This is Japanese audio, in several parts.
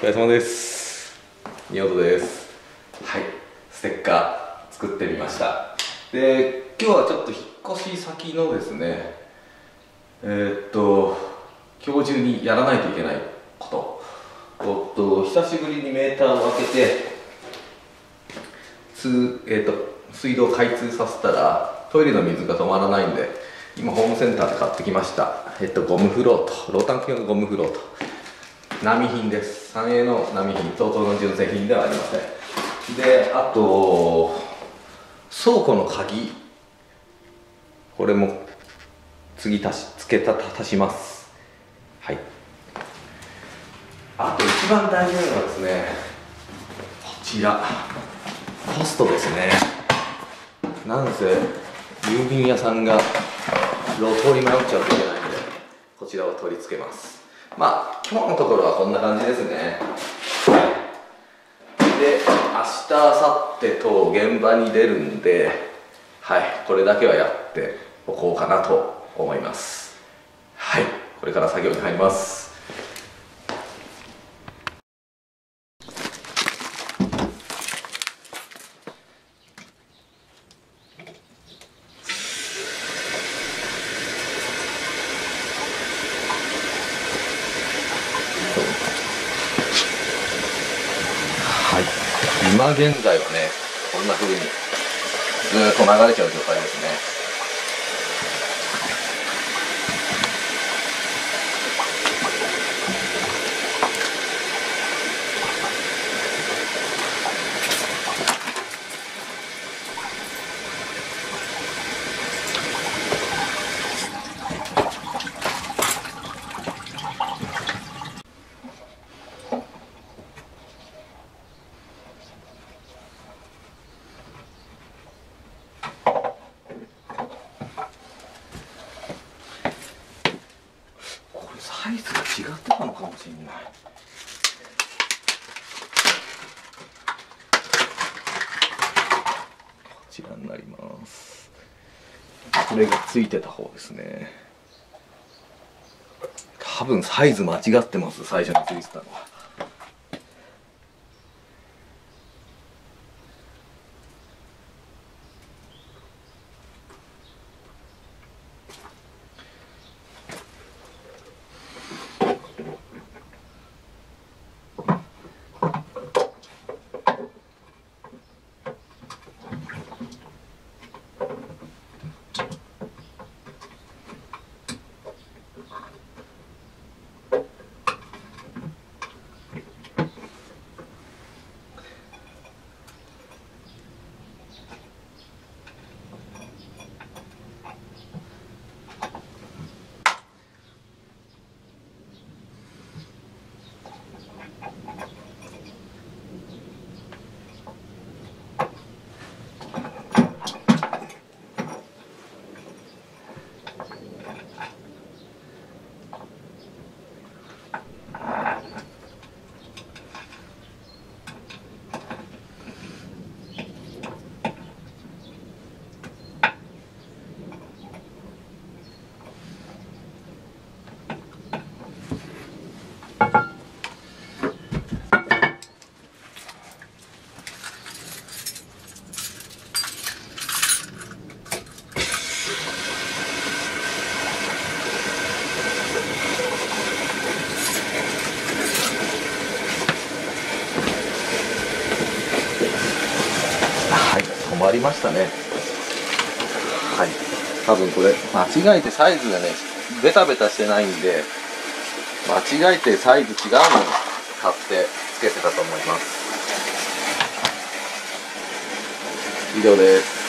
疲れ様です。宮本です。はい。ステッカー作ってみました。で今日はちょっと引っ越し先のですねえー、っと今日中にやらないといけないこと。おっと久しぶりにメーターを開けてつ、えー、っと水道開通させたらトイレの水が止まらないんで今ホームセンターで買ってきました。えっとゴムフロート。ロータン系のゴムフロート。並品です。三栄の並品。TOTO の純正品ではありません。であと倉庫の鍵。これも次足し付けた足します。はい。あと一番大事なのはですねこちら。ポストですね。なんせ郵便屋さんが路頭に迷っちゃうといけないんでこちらを取り付けます。まあ今日のところはこんな感じですね。で明日明後日と現場に出るんではいこれだけはやっておこうかなと思います。はいこれから作業に入ります。今現在はねこんな風にずっと流れちゃう状態ですね。サイズが違ってたのかもしれない。こちらになります。これがついてた方ですね。多分サイズ間違ってます最初についてたのは。まりましたね。はい。多分これ間違えてサイズがねベタベタしてないんで間違えてサイズ違うのを買ってつけてたと思います。以上です。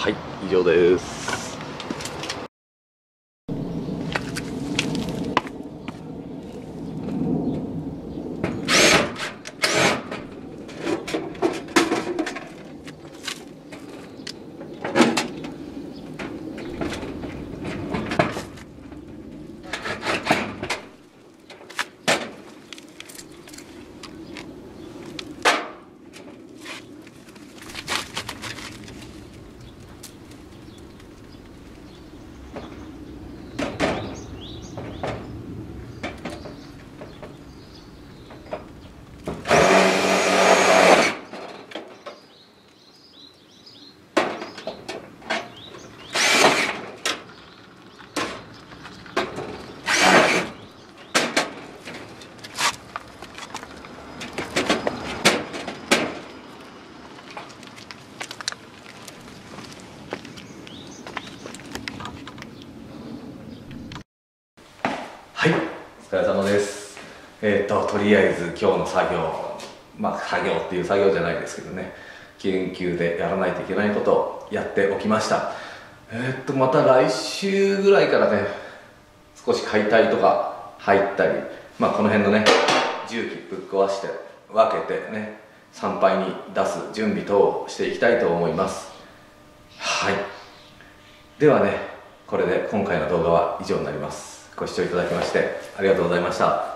はい以上です。はい。お疲れ様です。えっ、ととりあえず今日の作業まあ作業っていう作業じゃないですけどね。研究でやらないといけないことをやっておきました。えっ、とまた来週ぐらいからね少し解体とか入ったりまあこの辺のね重機ぶっ壊して分けてね参拝に出す準備等をしていきたいと思います。はい。ではねこれで今回の動画は以上になります。ご視聴いただきましてありがとうございました。